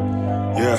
Yeah.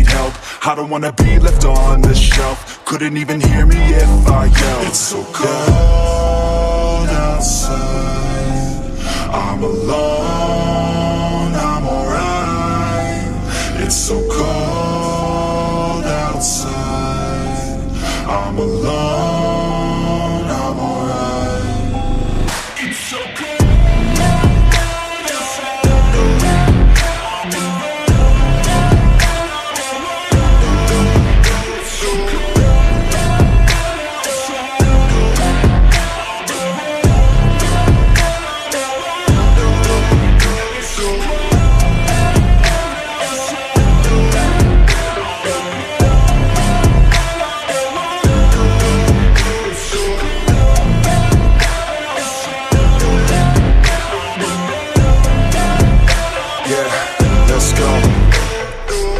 need help. I don't wanna be left on the shelf. Couldn't even hear me if I yelled. It's so cold outside. I'm alone, let's go.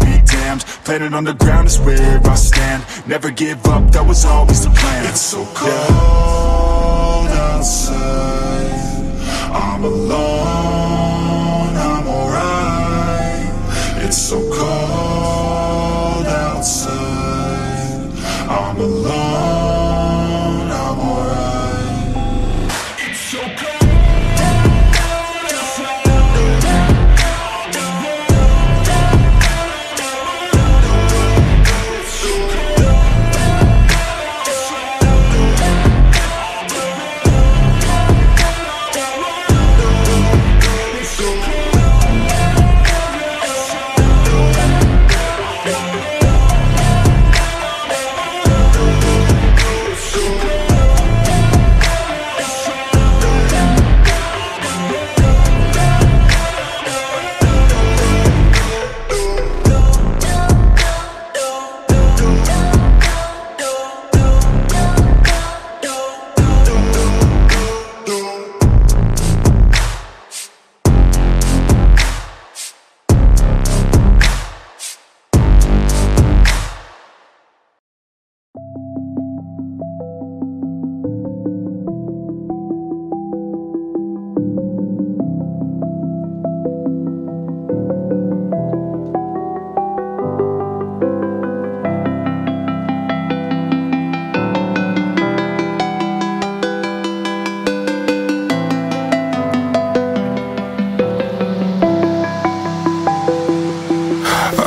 be damned. Planet on the ground is where I stand. Never give up, that was always the plan. It's so cold outside. I'm alone, I'm alright. It's so cold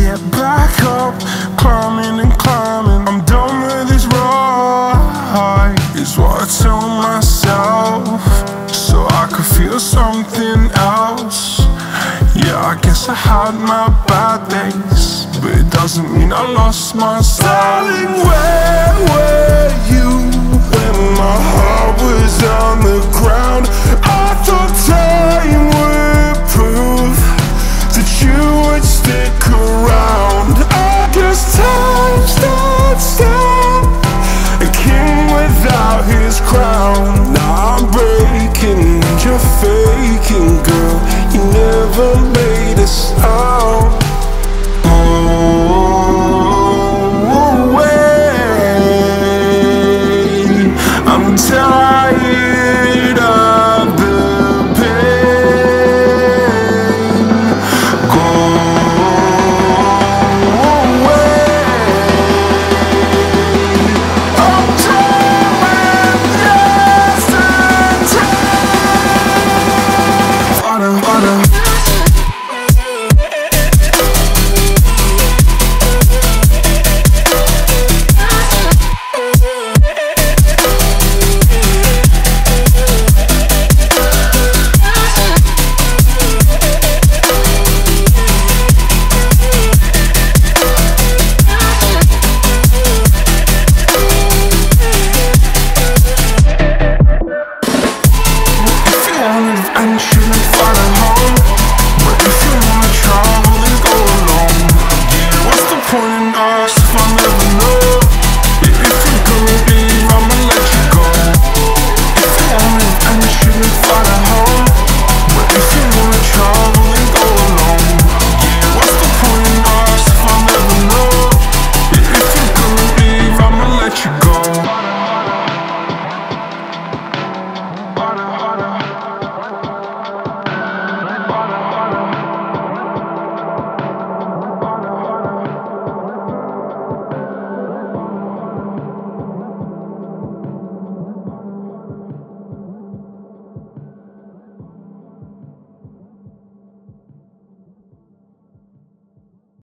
get back up Climbing and climbing. I'm done with this ride Is what I tell myself. So I could feel something else. Yeah, I guess I had my bad days. But it doesn't mean I lost my Darling, where were you When my heart was on the ground? I thought time